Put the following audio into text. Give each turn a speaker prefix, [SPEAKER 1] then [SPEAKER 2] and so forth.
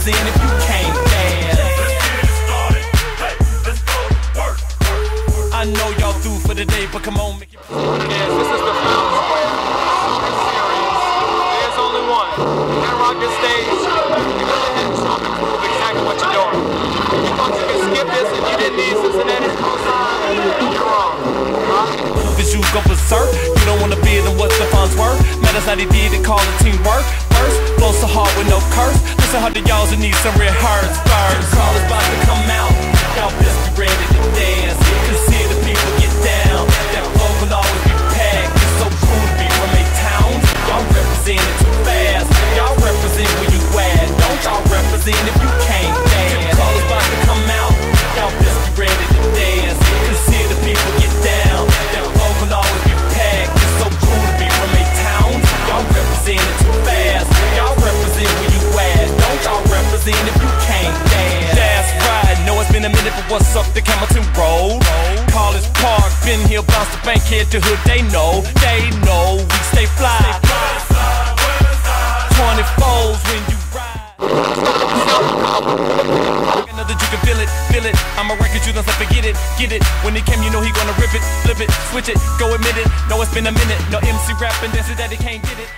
[SPEAKER 1] hours in if you came fast. I know y'all through for the day, but come on, make your ass.
[SPEAKER 2] This is the Film Series. There's only one. You gotta rock this stage. You gotta have something prove exactly what you're doing. You thought you could skip this if you didn't need Cincinnati's cosign? You're wrong. Huh?
[SPEAKER 1] Move as you go berserk. You that's how they did it, call it teamwork. First, flow so hard with no curse. Listen how the y'alls need some rehearse first. Call is about to come out. What's up the Hamilton Road? College Park, been here, bounce the bank head to hood. They know, they know we stay fly. 24s when you ride. Another you can feel it, feel it. I'm a record you don't say forget it, get it. When he came, you know he gonna rip it, flip it, switch it, go admit it. No, it's been a minute. No MC rapping, dancing that he can't get it.